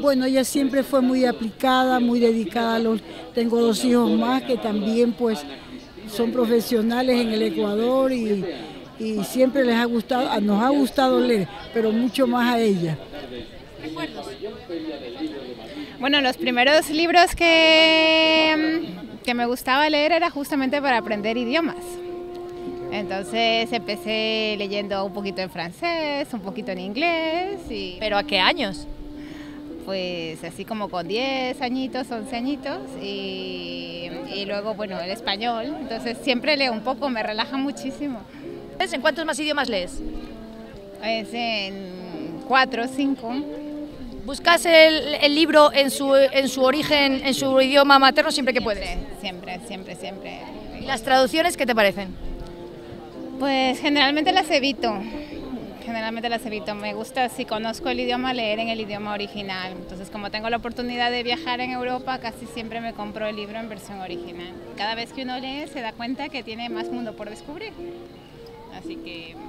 Bueno, ella siempre fue muy aplicada, muy dedicada a los... Tengo dos hijos más que también pues son profesionales en el Ecuador y, y siempre les ha gustado, nos ha gustado leer, pero mucho más a ella. Bueno, los primeros libros que, que me gustaba leer era justamente para aprender idiomas. Entonces empecé leyendo un poquito en francés, un poquito en inglés. Y, ¿Pero a qué años? Pues así como con 10 añitos, 11 añitos. Y, y luego, bueno, el español. Entonces siempre leo un poco, me relaja muchísimo. ¿En cuántos más idiomas lees? Es en cuatro o cinco. ¿Buscas el, el, libro en su, en su origen, en su idioma materno siempre que siempre, puedes? Siempre, siempre, siempre. ¿Y las traducciones qué te parecen? Pues generalmente las evito. Generalmente las evito. Me gusta, si conozco el idioma, leer en el idioma original. Entonces, como tengo la oportunidad de viajar en Europa, casi siempre me compro el libro en versión original. Cada vez que uno lee, se da cuenta que tiene más mundo por descubrir. Así que